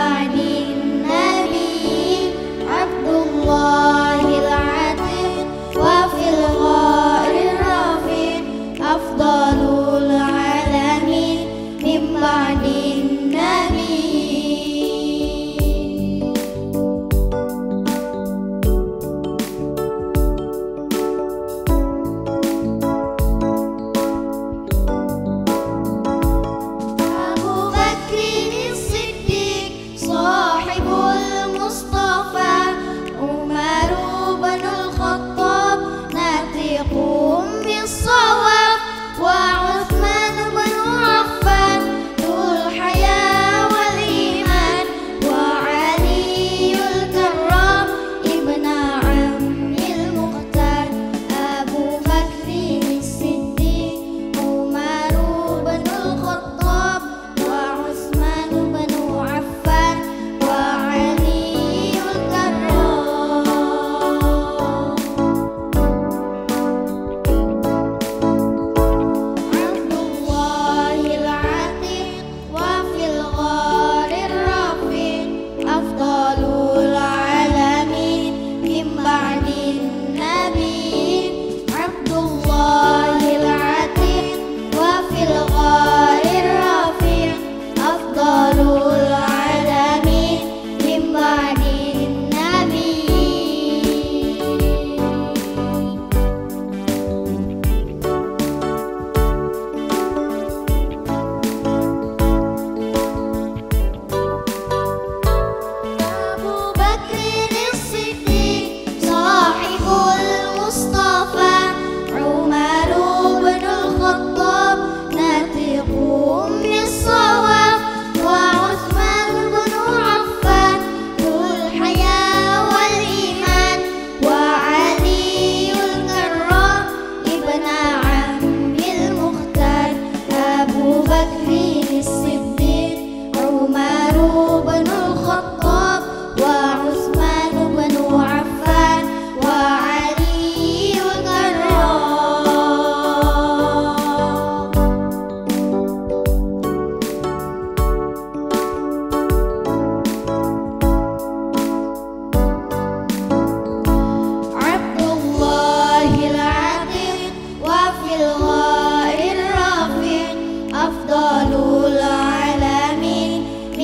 Body.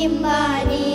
money.